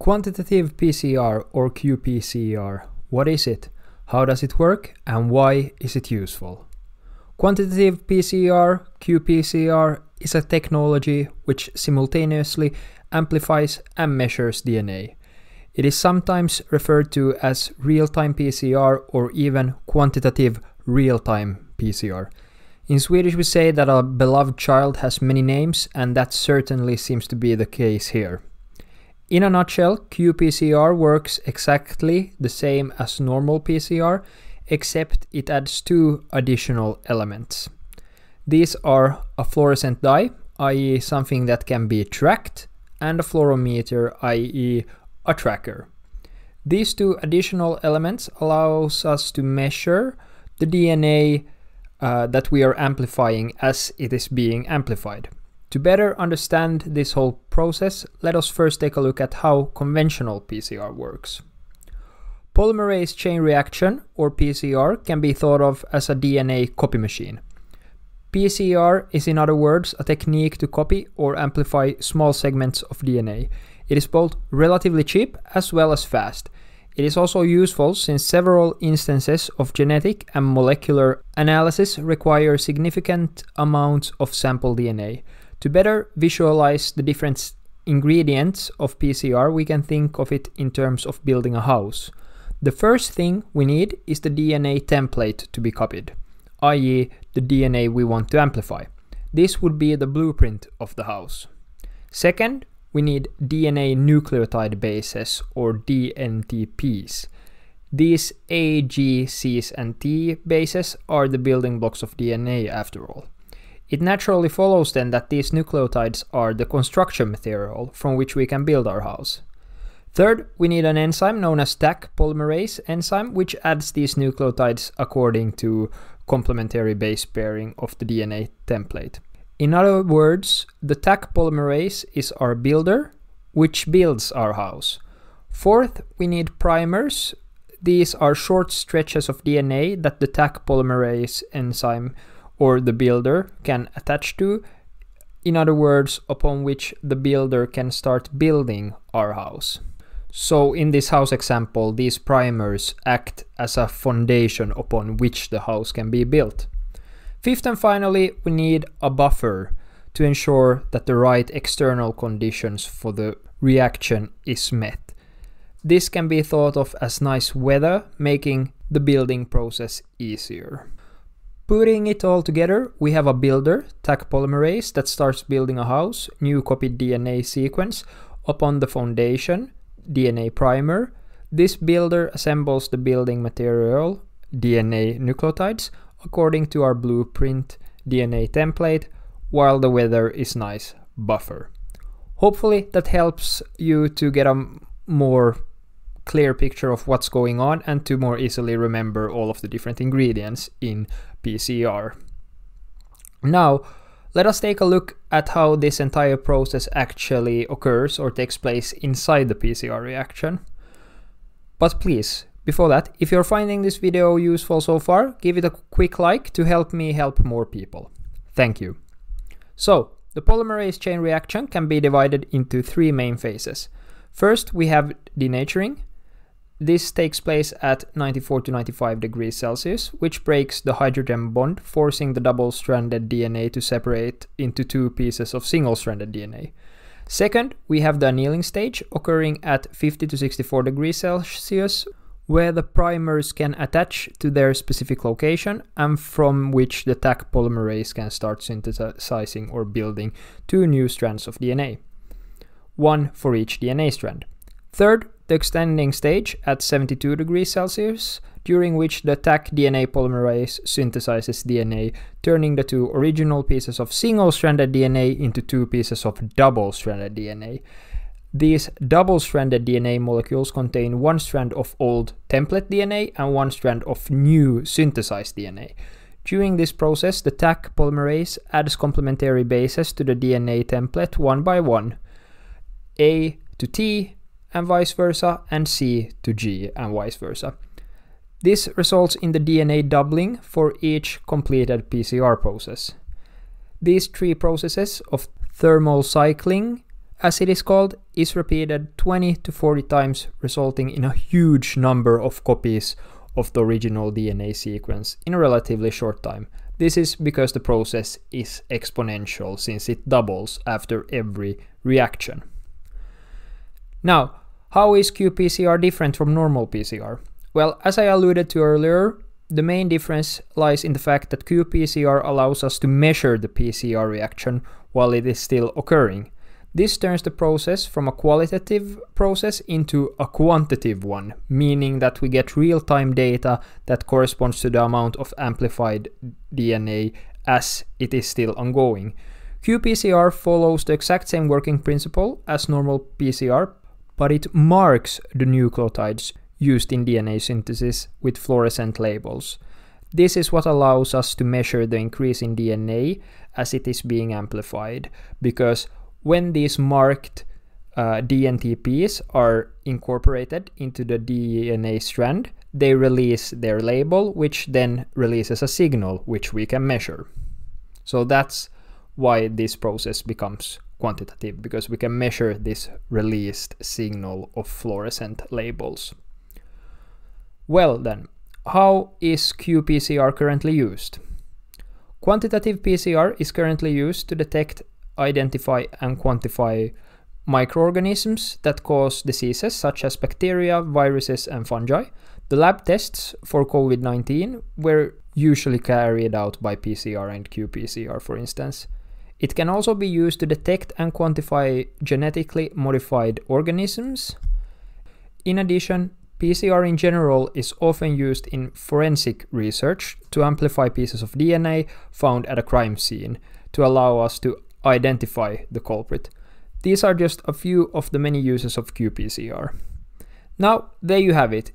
Quantitative PCR or qPCR, what is it? How does it work and why is it useful? Quantitative PCR, qPCR, is a technology which simultaneously amplifies and measures DNA. It is sometimes referred to as real-time PCR or even quantitative real-time PCR. In Swedish we say that a beloved child has many names and that certainly seems to be the case here. In a nutshell, qPCR works exactly the same as normal PCR, except it adds two additional elements. These are a fluorescent dye, i.e. something that can be tracked, and a fluorometer, i.e. a tracker. These two additional elements allows us to measure the DNA uh, that we are amplifying as it is being amplified. To better understand this whole process, let us first take a look at how conventional PCR works. Polymerase chain reaction, or PCR, can be thought of as a DNA copy machine. PCR is, in other words, a technique to copy or amplify small segments of DNA. It is both relatively cheap as well as fast. It is also useful since several instances of genetic and molecular analysis require significant amounts of sample DNA. To better visualize the different ingredients of PCR, we can think of it in terms of building a house. The first thing we need is the DNA template to be copied, i.e., the DNA we want to amplify. This would be the blueprint of the house. Second, we need DNA nucleotide bases or DNTPs. These A, G, Cs, and T bases are the building blocks of DNA after all. It naturally follows then that these nucleotides are the construction material from which we can build our house. Third, we need an enzyme known as Taq polymerase enzyme, which adds these nucleotides according to complementary base pairing of the DNA template. In other words, the Taq polymerase is our builder, which builds our house. Fourth, we need primers. These are short stretches of DNA that the Taq polymerase enzyme or the builder can attach to. In other words, upon which the builder can start building our house. So in this house example, these primers act as a foundation upon which the house can be built. Fifth and finally, we need a buffer to ensure that the right external conditions for the reaction is met. This can be thought of as nice weather, making the building process easier. Putting it all together, we have a builder, Taq polymerase, that starts building a house, new copied DNA sequence, upon the foundation, DNA primer. This builder assembles the building material, DNA nucleotides, according to our blueprint DNA template, while the weather is nice buffer. Hopefully that helps you to get a more clear picture of what's going on and to more easily remember all of the different ingredients in PCR. Now, let us take a look at how this entire process actually occurs or takes place inside the PCR reaction. But please, before that, if you're finding this video useful so far, give it a quick like to help me help more people. Thank you. So, the polymerase chain reaction can be divided into three main phases. First, we have denaturing, this takes place at 94 to 95 degrees Celsius, which breaks the hydrogen bond, forcing the double-stranded DNA to separate into two pieces of single-stranded DNA. Second, we have the annealing stage occurring at 50 to 64 degrees Celsius, where the primers can attach to their specific location and from which the Taq polymerase can start synthesizing or building two new strands of DNA, one for each DNA strand. Third, the extending stage at 72 degrees Celsius, during which the Taq DNA polymerase synthesizes DNA, turning the two original pieces of single-stranded DNA into two pieces of double-stranded DNA. These double-stranded DNA molecules contain one strand of old template DNA and one strand of new synthesized DNA. During this process, the Taq polymerase adds complementary bases to the DNA template one by one. A to T, and vice versa, and C to G and vice versa. This results in the DNA doubling for each completed PCR process. These three processes of thermal cycling, as it is called, is repeated 20 to 40 times, resulting in a huge number of copies of the original DNA sequence in a relatively short time. This is because the process is exponential since it doubles after every reaction. Now, how is qPCR different from normal PCR? Well, as I alluded to earlier, the main difference lies in the fact that qPCR allows us to measure the PCR reaction while it is still occurring. This turns the process from a qualitative process into a quantitative one, meaning that we get real time data that corresponds to the amount of amplified DNA as it is still ongoing. qPCR follows the exact same working principle as normal PCR, but it marks the nucleotides used in DNA synthesis with fluorescent labels. This is what allows us to measure the increase in DNA as it is being amplified, because when these marked uh, DNTPs are incorporated into the DNA strand, they release their label, which then releases a signal which we can measure. So that's why this process becomes quantitative, because we can measure this released signal of fluorescent labels. Well then, how is qPCR currently used? Quantitative PCR is currently used to detect identify and quantify microorganisms that cause diseases such as bacteria, viruses, and fungi. The lab tests for COVID 19 were usually carried out by PCR and qPCR, for instance. It can also be used to detect and quantify genetically modified organisms. In addition, PCR in general is often used in forensic research to amplify pieces of DNA found at a crime scene to allow us to identify the culprit. These are just a few of the many uses of qPCR. Now, there you have it.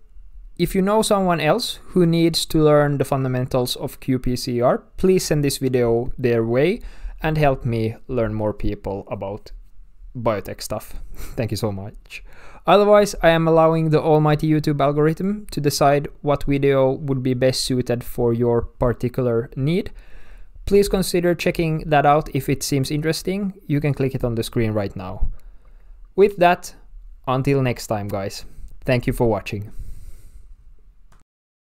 If you know someone else who needs to learn the fundamentals of qPCR, please send this video their way and help me learn more people about biotech stuff. Thank you so much. Otherwise, I am allowing the almighty YouTube algorithm to decide what video would be best suited for your particular need. Please consider checking that out if it seems interesting. You can click it on the screen right now. With that, until next time, guys. Thank you for watching.